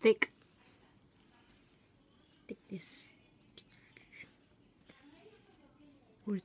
thick thickness. Where's